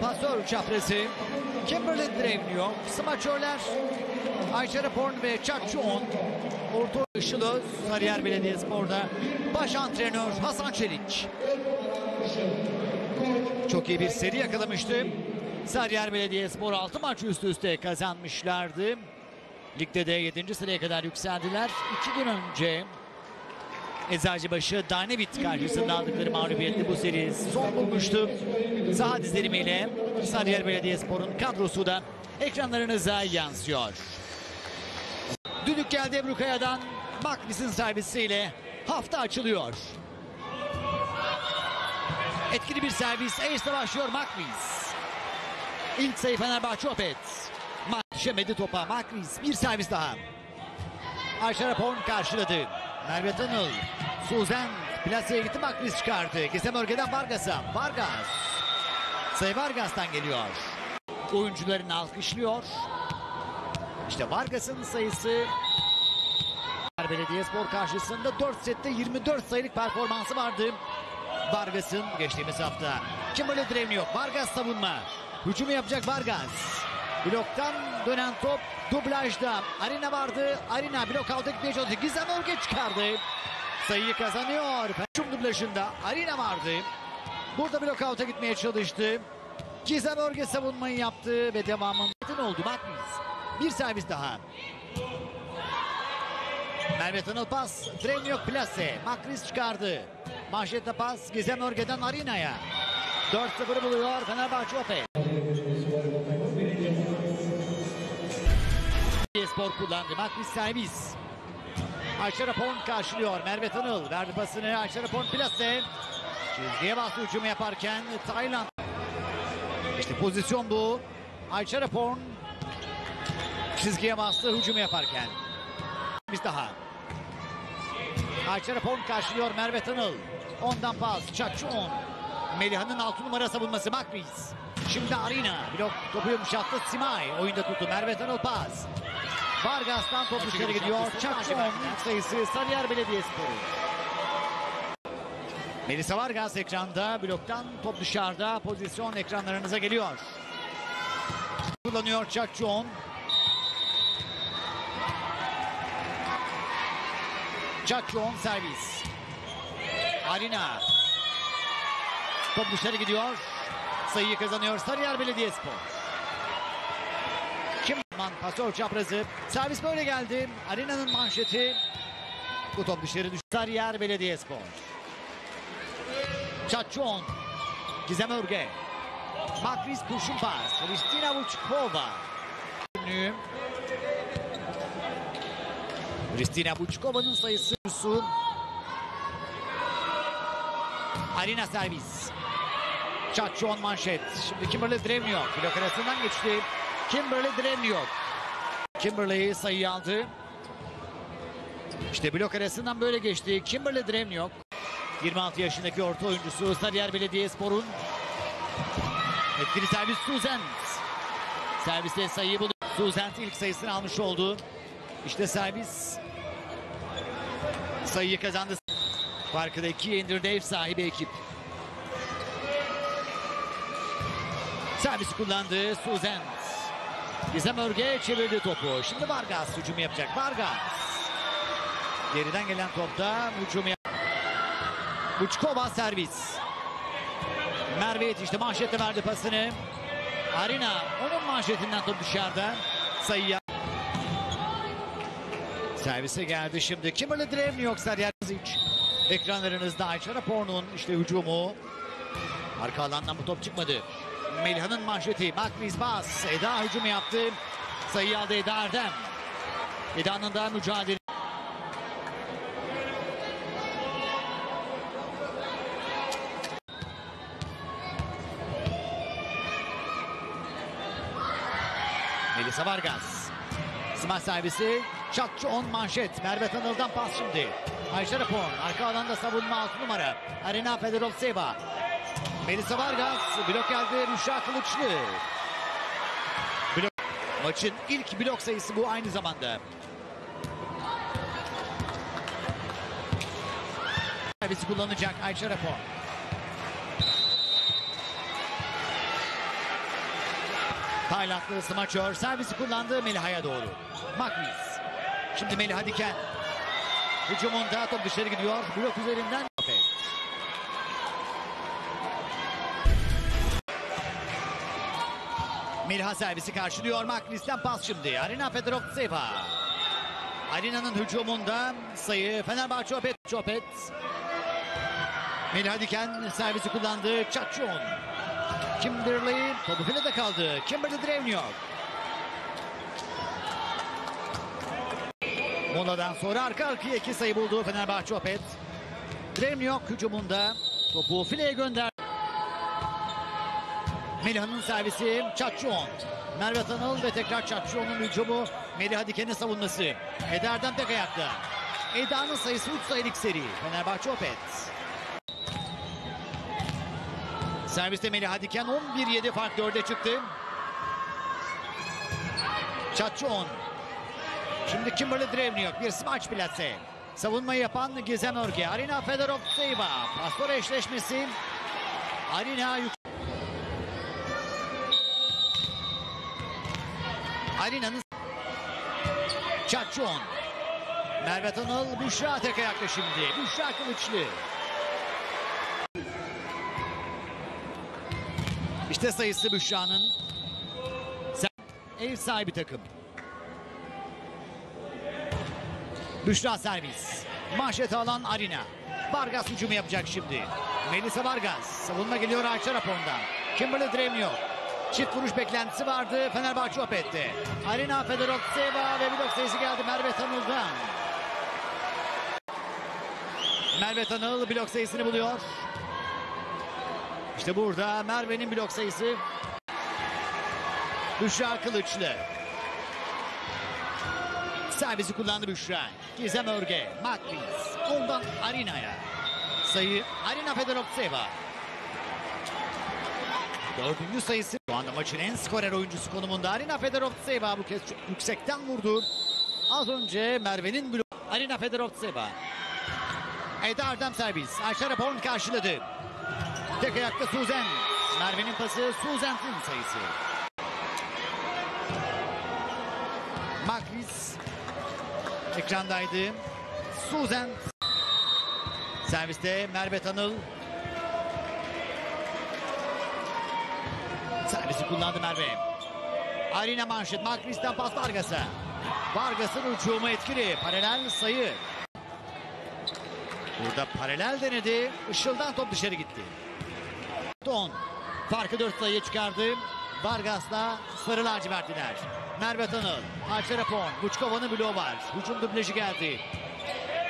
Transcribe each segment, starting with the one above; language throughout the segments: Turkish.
pasör çaprası. Kimberly Drevnio, smaçörler Ayşe Raporn ve Çakçuon. Orta Işılı Sarıyer Belediyespor'da baş antrenör Hasan Çelik. Çok iyi bir seri yakalamıştı. Sarıyer Belediyespor 6 maç üst üste kazanmışlardı. Ligde de 7. sıraya kadar yükseldiler. 2 gün önce Eczacıbaşı Danebit karşısında aldıkları mağlubiyetle bu seri son bulmuştu. Saha dizilimiyle Sarıyer Belediyespor'un kadrosu da ekranlarınıza yansıyor. Düdük geldi Ebru Kaya'dan. Makbis'in servisiyle hafta açılıyor. Etkili bir servis. Ace'de başlıyor Makbis. İlk sayı Fenerbahçe Opet. Düşemedi topa. Makbis bir servis daha. Ayşe Rapon karşıladı. Merve Tanıl. Suzan plaseye gitti Makbis çıkardı. Gizem Örge'den Vargas'a. Vargas. Sayı Vargas'tan geliyor. Oyuncularını alkışlıyor. İşte Vargas'ın sayısı Belediyespor karşısında 4 sette 24 sayılık performansı vardı. Vargas'ın geçtiğimiz hafta. Kimberley Drevni yok. Vargas savunma. Hücumu yapacak Vargas. Bloktan dönen top dublajda. Arina vardı. Arina blok aldı gitmeye çalıştı. Gizem Örge çıkardı. Sayıyı kazanıyor. Hücum dublajında Arina vardı. Burada blok out'a gitmeye çalıştı. Gizem Örge savunmayı yaptı ve devamında oldu. Makmiz. Bir servis daha. Merve Tanıl pas. Drevnyok plase. Makris çıkardı. Manşette pas. Gizem Örge'den Arina'ya. 4-0 buluyor Fenerbahçe Opet. Spor kullandı. Makris servis. Ayşe Rapon karşılıyor. Merve Tanıl verdi pasını. Ayşe Rapon plase. Çizgiye bastı hücumu yaparken Tayland. İşte pozisyon bu. Ayşe Rapon çizgiye bastı hücumu yaparken. Biz daha. Ayşe Rapon karşılıyor Merve Tanıl. Ondan pas. Çakçı 10. Meliha'nın 6 numara savunması Makriz. Şimdi Arina. Blok topu yumuşattı. Simay oyunda tuttu. Merve Tanıl pas. Vargas'tan top dışarı gidiyor. Çakçı 10 ilk sayısı Sarıyer Belediyesporu. Melisa Vargas ekranda. Bloktan top dışarıda. Pozisyon ekranlarınıza geliyor. Kullanıyor Çakçı 10. Çakçı 10 servis. Arina. Top dışarı gidiyor. Sayıyı kazanıyor Sarıyer Belediyespor. Kimman pasör çaprazı. Servis böyle geldi. Arina'nın manşeti. Bu top dışarı düştü. Sarıyer Belediyespor. Çatçon. Gizem Örge. Makris kurşun pas. Kristina Vučkova. Kristina Vučkova'nın sayısı. Arina servis. Çatçon manşet. Şimdi Kimberly Drevniok. Blok arasından geçti. Kimberly Drevniok. Kimberly sayıyı aldı. İşte blok arasından böyle geçti. Kimberly Drevniok. 26 yaşındaki orta oyuncusu Sarıyer Belediyespor'un etkili servis Suzent. Serviste sayıyı buldu. Suzent ilk sayısını almış oldu. İşte servis sayıyı kazandı. Farkı da ikiye indirdi sahibi ekip. Servisi kullandı Suzent. Gizem Örge çevirdi topu. Şimdi Vargas hücum yapacak. Vargas. Geriden gelen topta hücum yap. Buçkova servis. Merve yetişti. Manşette verdi pasını. Arina onun manşetinden top dışarıda. Sayı Servise geldi şimdi. Kimberly Drevniok Sarıyer Zic. Ekranlarınızda Ayça Rapor'un işte hücumu. Arka alandan bu top çıkmadı. Meliha'nın manşeti. Makriz bas. Eda hücumu yaptı. Sayı aldı Eda Erdem. Eda'nın da mücadele. Melisa Vargas. Smaç servisi. Çakçı 10 manşet. Merve Tanıl'dan pas şimdi. Ayşe Rapon. Arka alanda savunma 6 numara. Arena Fedorovseva. Melisa Vargas. Blok geldi. Rüşa Kılıçlı. Blok. Maçın ilk blok sayısı bu aynı zamanda. Servisi kullanacak Ayşe Rapon. Taylandlı smaçör servisi kullandı Meliha'ya doğru. Magnus. Şimdi Meliha Diken. Hücumunda top dışarı gidiyor. Blok üzerinden. Milha servisi karşılıyor. Maklis'ten pas şimdi. Arina Fedorovtseva. Arina'nın hücumunda sayı Fenerbahçe Opet. Opet. Milha Diken servisi kullandı. Çaçun. Kimberley topu filede kaldı. Kimberley Drevniok. Moladan sonra arka arkaya iki sayı buldu Fenerbahçe Opet. Drevniok hücumunda topu fileye gönderdi. Meliha'nın servisi Çatçıon. Merve Tanıl ve tekrar Çatçıon'un hücumu. Meliha Diken'in savunması. Eda tek ayakta. Eda'nın sayısı 3 sayılık seri. Fenerbahçe Opet. Serviste Meliha Diken 11-7 fark 4'e çıktı. Çatçıon. Şimdi Kimberly Drevniok bir smaç plase. Savunmayı yapan Gizem Örge. Arina Fedorovtseva. Pastor eşleşmesi. Arina yük Arina'nın Çatçon. Merve Tanıl Büşra tek ayakta şimdi. Büşra Kılıçlı. İşte sayısı Büşra'nın. Ev sahibi takım. Büşra servis. Manşeti alan Arina. Vargas hücumu yapacak şimdi. Melisa Vargas. Savunma geliyor Ayça Rapon'dan. Kimberly Dremio. Çift vuruş beklentisi vardı Fenerbahçe Opet'te. Arina Fedorovtseva ve blok sayısı geldi Merve Tanıl'dan. Merve Tanıl blok sayısını buluyor. İşte burada Merve'nin blok sayısı. Büşra Kılıçlı. Servisi kullandı Büşra. Gizem Örge. Maklis. Ondan Arina'ya. Sayı Arina Fedorovtseva. Dördüncü sayısı. Anda maçın en skorer oyuncusu konumunda. Arina Fedorovtseva bu kez çok yüksekten vurdu. Az önce Merve'nin blok. Arina Fedorovtseva. Eda Erdem servis. Ayşe Rapon karşıladı. Tek ayakta Suzen. Merve'nin pası Suzen'in sayısı. Makris ekrandaydı. Suzen serviste Merve Tanıl servisi kullandı Merve. Arina Manşet Makris'ten pas Vargas'a. Vargas'ın uçumu etkili. Paralel sayı. Burada paralel denedi. Işıldan top dışarı gitti. Don farkı 4 sayıya çıkardı. Vargas'la sarı lacivertliler. Merve Tanıl, Ayşe Rapon, Buçkova'nın bloğu var. Hücum dublajı geldi.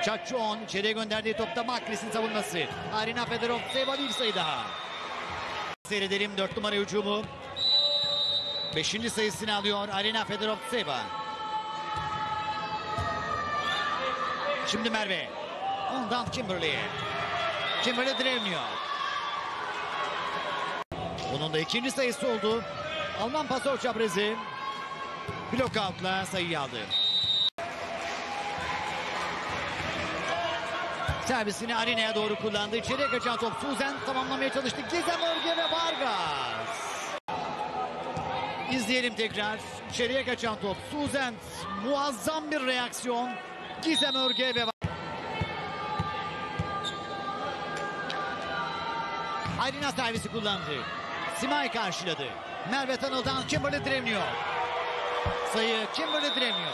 Çakçuon içeriye gönderdiği topta Maklis'in savunması. Arina Fedorovtseva bir sayı daha. Seyredelim 4 numara hücumu. 5. sayısını alıyor Arina Fedorovtseva. Şimdi Merve. Ondan Kimberley'e. Kimberley Drevniok. Bunun da ikinci sayısı oldu. Alman pasör çaprezi. Blok out'la sayıyı aldı. Servisini Arina'ya doğru kullandı. İçeriye kaçan top Suzen tamamlamaya çalıştı. Gizem Örge ve Vargas. İzleyelim tekrar. İçeriye kaçan top Suzen. Muazzam bir reaksiyon. Gizem Örge ve Arina servisi kullandı. Simay karşıladı. Merve Tanıl'dan Kimberly Drevniyor. Sayı Kimberly Drevniyor.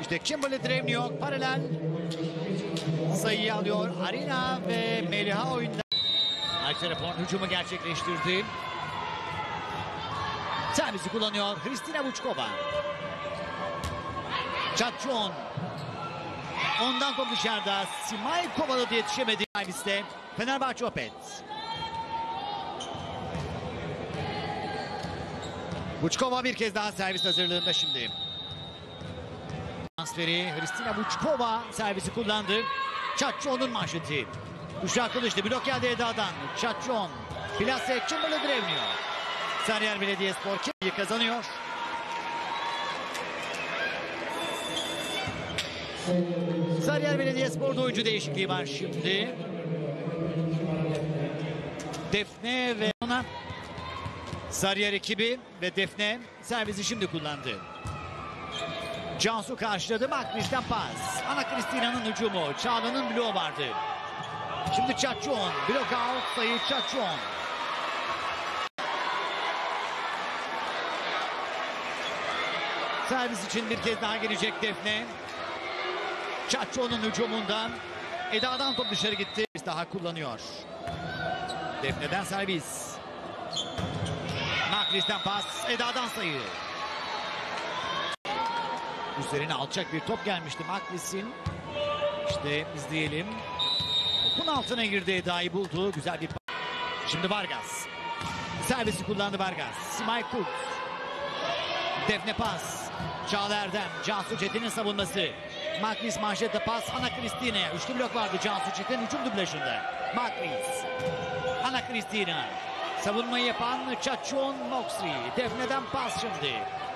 İşte Kimberly Drevniyor paralel sayıyı alıyor. Arina ve Meliha oyunda. Ayşe Rapon hücumu gerçekleştirdi. Servisi kullanıyor Hristina Buçkova. Çatçon. Ondan top dışarıda. Simay kovaladı yetişemedi. Serviste Fenerbahçe Opet. Buçkova bir kez daha servis hazırlığında şimdi. Transferi Hristina Buçkova servisi kullandı. Çatçon'un manşeti. Büşra Kılıçlı blok geldi Eda'dan. Çatçon. Plase Kimberly Drevniyor. Sarıyer Belediyespor Kimberley kazanıyor. Sarıyer Belediyespor'da oyuncu değişikliği var şimdi. Defne ve ona Sarıyer ekibi ve Defne servisi şimdi kullandı. Cansu karşıladı. Makris'ten pas. Ana Kristina'nın hücumu. Çağla'nın bloğu vardı. Şimdi Çaçon. Blok out sayı Çaçon. Servis için bir kez daha gelecek Defne. Çaçon'un hücumundan Eda'dan top dışarı gitti. Daha kullanıyor. Defne'den servis. Makris'ten pas. Eda'dan sayı. Üzerine alçak bir top gelmişti Makris'in. İşte izleyelim. Topun altına girdi Eda'yı buldu. Güzel bir. Şimdi Vargas. Servisi kullandı Vargas. Simay Kurt. Defne pas. Çağla. Cansu Çetin'in savunması. Makris manşette pas. Ana Kristina. Üçlü blok vardı Cansu Çetin. Hücum dublajında. Makris. Ana Kristina. Savunmayı yapan Çaçon Moxley. Defne'den pas şimdi.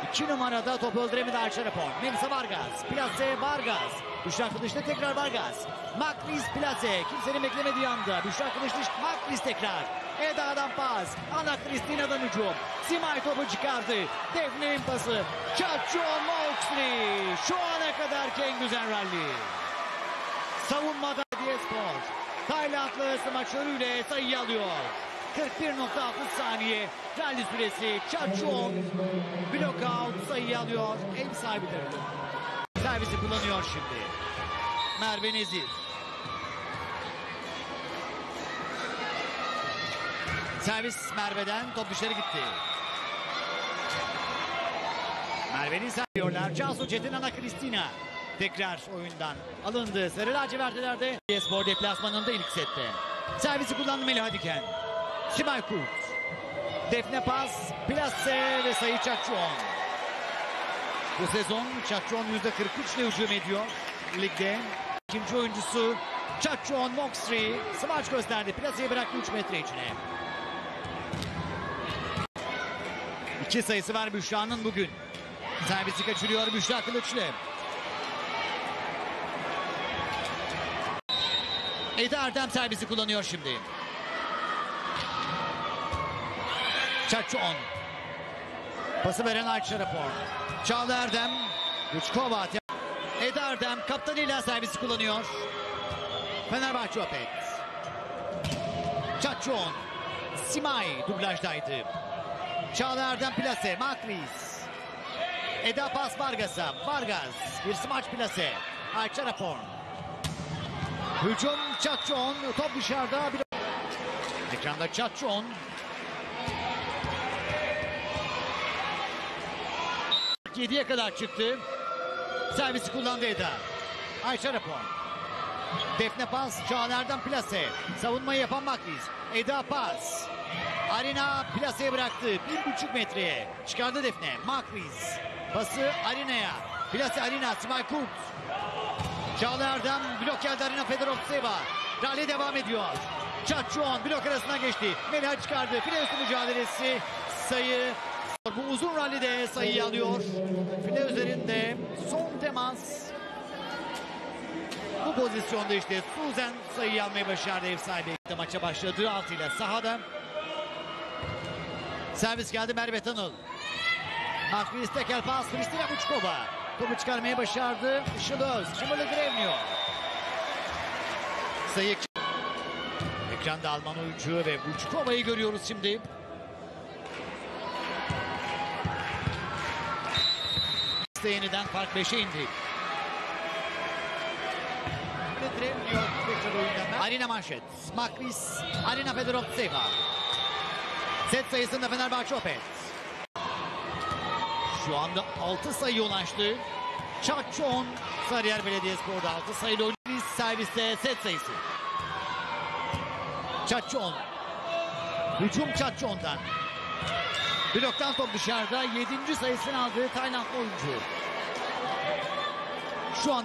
İki numarada top öldüremedi Arçarapon. Melisa Vargas. Plase Vargas. Büşra Kılıç'ta tekrar Vargas. Makris Plase. Kimsenin beklemediği anda. Büşra Kılıç'ta Makris tekrar. Eda'dan pas. Ana Kristina'dan hücum. Simay topu çıkardı. Defne'nin pası. Çaçon Moxley. Şu ana kadarki en güzel rally. Savunmada diye spor. Taylandlı smaçörüyle sayı alıyor. 41.6 saniye rally süresi. Çaçon blok out sayı alıyor. Ev sahibi tarafı. Servisi kullanıyor şimdi. Merve Nezir. Servis Merve'den top dışarı gitti. Merve'nin serviyorlar. Cansu Çetin Ana Kristina. Tekrar oyundan alındı. Sarı lacivertlerde. Spor deplasmanında ilk sette. Servisi kullandı Melih Hadiken. Simay Kurt. Defne pas. Plase ve sayı Çakçuon. Bu sezon Çakçuon %43 ile hücum ediyor. Ligde ikinci oyuncusu Çakçuon Moxley. Smaç gösterdi. Plase'yi bıraktı 3 metre içine. İki sayısı var Büşra'nın bugün. Servisi kaçırıyor Büşra Kılıçlı. Eda Erdem servisi kullanıyor şimdi. Çerçoğan. Pası veren Ayça Rapor. Çağla Erdem. Güçkova. Eda Erdem kaptanıyla servisi kullanıyor. Fenerbahçe Opet. Çatçoğun. Simay dublajdaydı. Çağla Erdem plase. Makris. Eda Pas Vargas'a. Vargas. Bir smaç plase. Ayça Rapor. Hücum Çatçoğun. Top dışarıda. Bir... Ekranda Çatçoğun. 7'ye kadar çıktı. Servisi kullandı Eda. Ayşe Rapon. Defne pas. Çağan Erdem plase. Savunmayı yapan Makris. Eda pas. Arina plaseye bıraktı. Bir buçuk metreye. Çıkardı Defne. Makris. Pası Arina'ya. Plase Arina. Simay Kurt. Çağan Erdem blok geldi Arina Fedorovtseva. Rally devam ediyor. Çatçuon blok arasına geçti. Melih çıkardı. File mücadelesi sayı bu uzun rallide sayıyı alıyor. File üzerinde son temas. Bu pozisyonda işte Suzen sayıyı almayı başardı ev sahibi. Maça başladığı altıyla sahada. Servis geldi Merve Tanıl. Makris tekel pas Kristina Buçkova. Topu çıkarmayı başardı. Işıl Öz. Cimırlı Grevnio. Sayı Ekranda Alman oyuncu ve Buçkova'yı görüyoruz şimdi. Yeniden fark 5'e indi. Arina Manşet. Makris. Arina Fedorovtseva. Set sayısında Fenerbahçe Opet. Şu anda 6 sayı ulaştı. Çakçon Sarıyer Belediyespor'da 6 sayılı oyuncu serviste set sayısı. Çakçon. Hücum Çakçon'dan. Bloktan top dışarıda 7. sayısını aldığı Taylandlı oyuncu. Şu an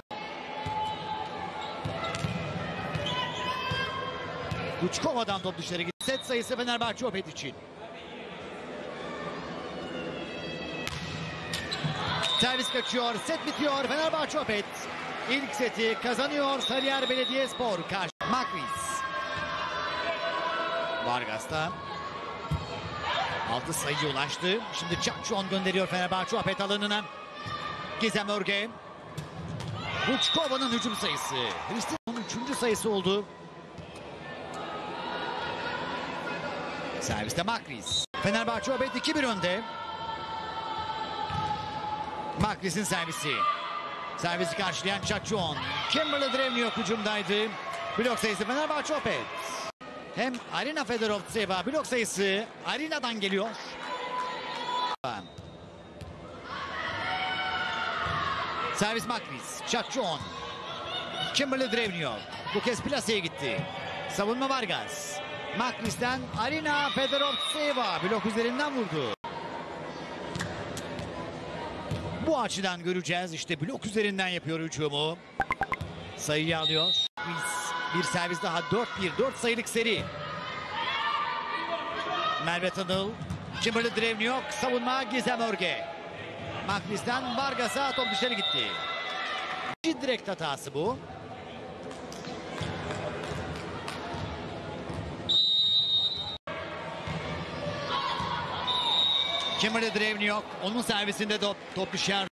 Kuçkova'dan top dışarı gitti. Set sayısı Fenerbahçe Opet için. Servis kaçıyor. Set bitiyor. Fenerbahçe Opet. İlk seti kazanıyor Sarıyer Belediyespor. Karşı Makris. Vargas'ta. Altı sayıya ulaştı. Şimdi Çakçon gönderiyor Fenerbahçe apet alanına. Gizem Örge. Buçkova'nın hücum sayısı. Hristiyan'ın üçüncü sayısı oldu. Serviste Makris. Fenerbahçe Obet 2-1 önde. Makris'in servisi. Servisi karşılayan Çakçon. Kimberly Drevniok hücumdaydı. Blok sayısı Fenerbahçe Opet. Hem Arina Fedorovtseva blok sayısı Arina'dan geliyor. Servis Makris. Çakçon. Kimberly Drevniok. Bu kez plaseye gitti. Savunma Vargas. Makris'ten Arina Fedorovtseva blok üzerinden vurdu. Bu açıdan göreceğiz. İşte blok üzerinden yapıyor hücumu. Sayıyı alıyor. Biz bir servis daha 4-1. 4 sayılık seri. Merve Tanıl. Kimberly Drevniok. Savunma Gizem Örge. Makris'ten Vargas'a top dışarı gitti. Direkt hatası bu. Kimberly Drevniok. Onun servisinde top, top düşer.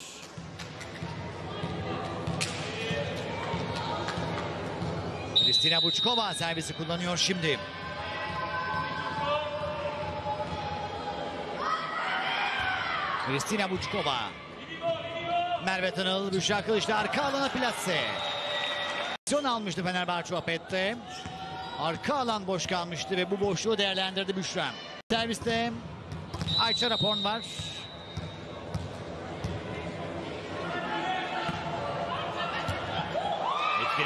Kristina Buçkova servisi kullanıyor şimdi. Kristina Buçkova. Merve Tanıl, Büşra Kılıçlı arka alana plase. Pozisyon almıştı Fenerbahçe Opet'te. Arka alan boş kalmıştı ve bu boşluğu değerlendirdi Büşra. Serviste Ayça Rapon var.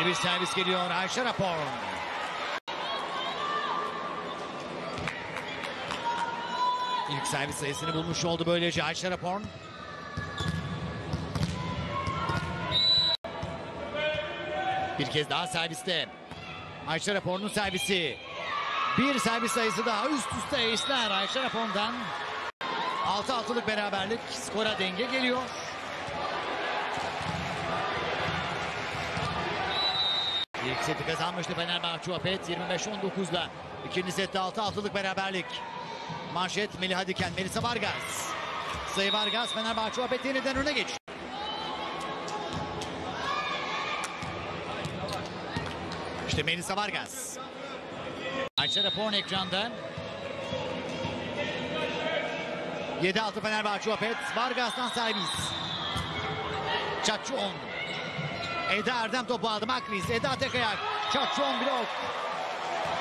Etkili bir servis geliyor Ayşe Rapon. İlk servis sayısını bulmuş oldu böylece Ayşe Rapon. Bir kez daha serviste. Ayşe Rapon'un servisi. Bir servis sayısı daha üst üste eşler Ayşe Rapon'dan. 6-6'lık beraberlik skora denge geliyor. İlk seti kazanmıştı Fenerbahçe Opet 25-19'la. İkinci sette 6-6'lık beraberlik. Manşet Melih Diken, Melisa Vargas. Sayı Vargas Fenerbahçe Opet yeniden öne geçti. İşte Melisa Vargas. Ayça Rapon ekranda. 7-6 Fenerbahçe Opet. Vargas'tan servis. Çakçıon. Eda Erdem topu aldı. Makriz. Eda tek ayak. Çakçıon blok.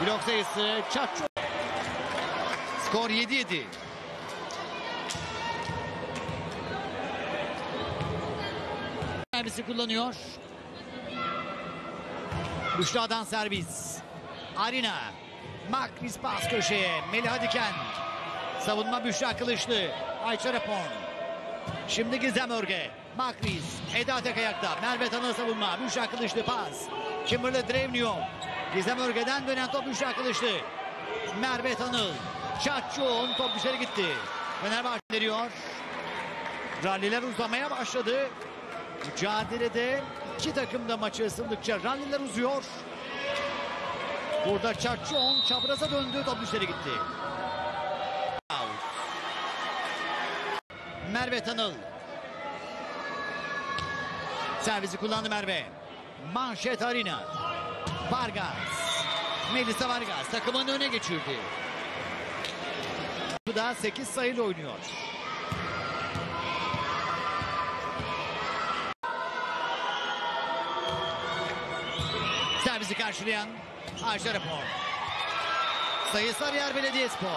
Blok sayısı Çakçıon. Skor 7-7. Servisi kullanıyor. Büşra'dan servis. Arina. Makris pas köşeye. Melih Diken. Savunma Büşra Kılıçlı. Ayça Rapon. Şimdi Gizem Örge. Makris. Eda tek ayakta. Merve Tanı savunma. Büşra Kılıçlı pas. Kimberly Drevniok. Gizem Örge'den dönen top Büşra Kılıçlı. Merve Tanıl. Çatçuğun top dışarı gitti. Fenerbahçe veriyor. Ralliler uzamaya başladı. Mücadelede iki takım da maçı ısındıkça ralliler uzuyor. Burada Çarçon çapraza döndü top dışarı gitti. Merve Tanıl. Servisi kullandı Merve. Manşet Arina. Vargas. Melisa Vargas takımın öne geçirdi. Bu da 8 sayıyla oynuyor. Servisi karşılayan Ayşe Rapor. Sayı Sarıyer Belediyespor.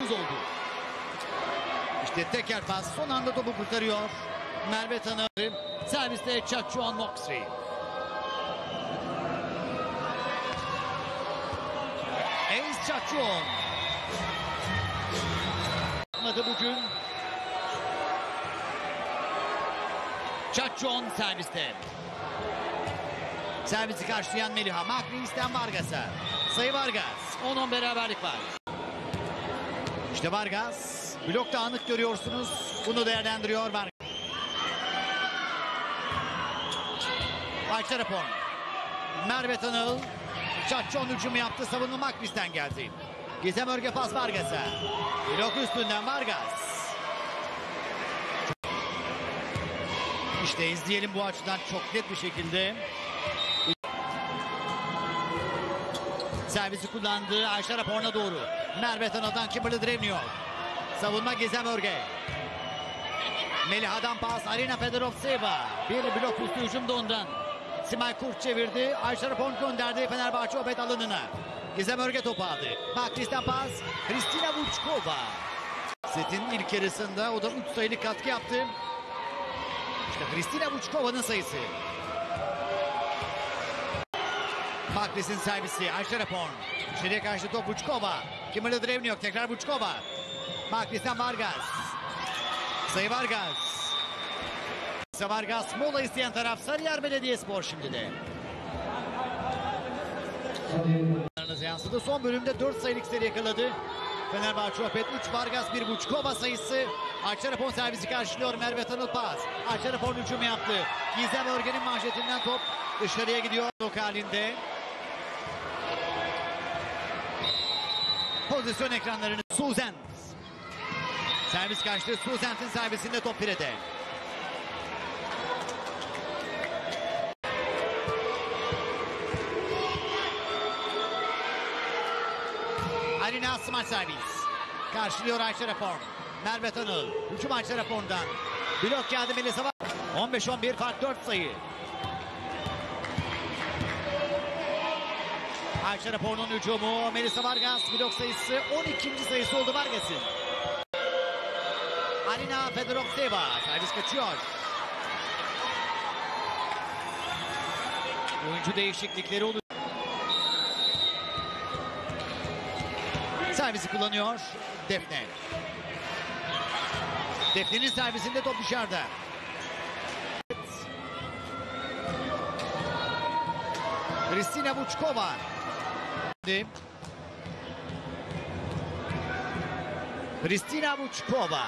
oldu. İşte teker pas son anda topu kurtarıyor. Merve Tanır serviste Çakçuan Moxley. Ace Çakçuan. Yapmadı bugün. Çakçuan serviste. Servisi karşılayan Meliha. Makris'ten Vargas'a. Sayı Vargas. 10-10 beraberlik var. İşte Vargas. Blokta anlık görüyorsunuz. Bunu değerlendiriyor Vargas. Ayça Rapon. Merve Tanıl. Çatçon hücumu yaptı. Savunma Makris'ten geldi. Gizem Örge pas Vargas'a. Blok üstünden Vargas. İşte izleyelim bu açıdan çok net bir şekilde. Servisi kullandı. Ayşe raporuna doğru. Merve Tanal'dan Kimberly Drevniok. Savunma Gizem Örge. Meliha'dan pas Arina Fedorovseva. Bir blok üstü hücumda ondan. Simay Kurt çevirdi. Ayşe Rapon gönderdi Fenerbahçe Opet alanına. Gizem Örge topu aldı. Makris'ten pas. Kristina Vučkova. Setin ilk yarısında o da 3 sayılık katkı yaptı. İşte Kristina Vučkova'nın sayısı. Makris'in servisi Ayşe Rapon. İçeriye karşı top Vučkova. Kimberly Drevniok tekrar Vučkova. Makris'ten Vargas. Sayı Vargas. Sayı Vargas mola isteyen taraf Sarıyer Belediyespor şimdi de. Yansıdı. Son bölümde 4 sayılık seri yakaladı. Fenerbahçe Opet 3 Vargas 1 Buçkova sayısı. Arçarapon servisi karşılıyor Merve Tanıl Paz. Arçarapon hücumu yaptı. Gizem Örgen'in manşetinden top dışarıya gidiyor. Blok halinde. Pozisyon ekranlarını Suzan. Servis kaçtı. Suzan'ın servisinde top pirede. Asmaç servis. Karşılıyor Ayşe Rapor. Merve Tanıl. Hücum Ayşe Rapor'dan. Blok geldi Melisa var. 15-11 fark 4 sayı. Ayşe Rapor'un hücumu. Melisa Vargas blok sayısı 12. sayısı oldu Vargas'ın. Arina Fedorovseva servis kaçıyor. Oyuncu değişiklikleri oluyor. Servisi kullanıyor Defne. Defne'nin servisinde top dışarıda. Kristina Vučkova. Kristina Vučkova.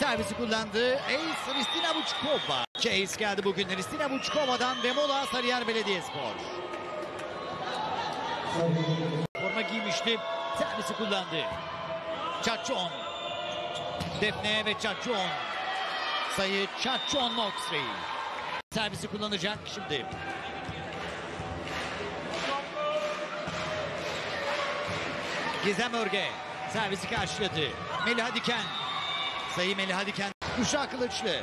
Servisi kullandı. Ace Kristina Vučkova. Ace geldi bugün. Kristina Vučkova'dan ve mola Sarıyer Belediyespor. Forma giymişti. Servisi kullandı. Çaçon. Defne ve Çaçon. Sayı Çaçon Moxley. Servisi kullanacak şimdi. Gizem Örge. Servisi karşıladı. Melih Diken. Sayı Melih Diken. Uşak Kılıçlı.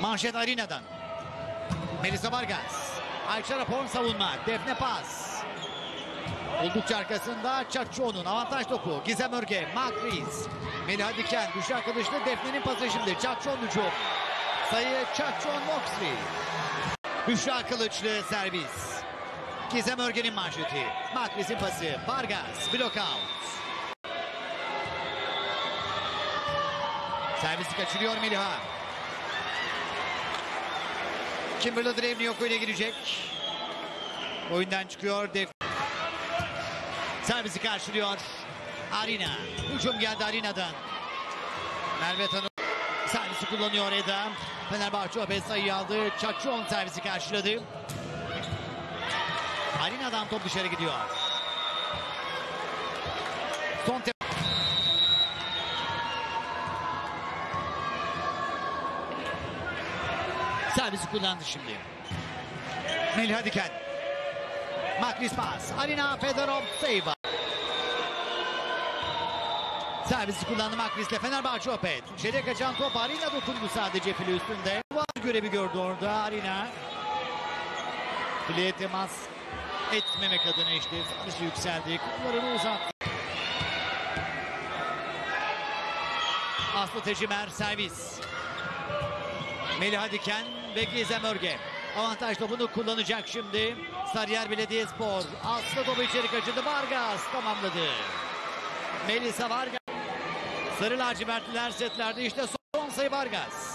Manşet Arina'dan. Melisa Vargas. Ayça Rapon savunma. Defne pas. Oldukça arkasında Çakço'nun avantaj topu. Gizem Örge, Makriz. Melih Diken, Büşra Kılıçlı, Defne'nin pası şimdi. Çakço'nun hücum. Sayı Çakço'nun Moxley. Büşra Kılıçlı servis. Gizem Örge'nin manşeti. Makriz'in pası. Vargas, block out. Servisi kaçırıyor Melih'a. Kimberly Drevniok öne girecek. Oyundan çıkıyor. Def Servisi karşılıyor. Arina. Hücum geldi Arina'dan. Merve Tanı servisi kullanıyor Eda. Fenerbahçe Opet sayı aldı. Çakçon servisi karşıladı. Arina'dan top dışarı gidiyor. Son Servisi kullandı şimdi. Melih Diken. Makris pas. Arina Fedorovseva. Servisi kullandı Makris'le Fenerbahçe Opet. İçeriye kaçan top Arina dokundu sadece file üstünde. Var görevi gördü orada Arina. Fileye temas etmemek adına işte sadece yükseldi. Kollarını uzattı. Aslı Tecimer servis. Melih Diken ve Gizem Örge. Avantaj topunu kullanacak şimdi. Sarıyer Belediyespor. Aslı topu içeri kaçırdı. Vargas tamamladı. Melisa Vargas. Sarı lacivertliler setlerde işte son sayı Vargas.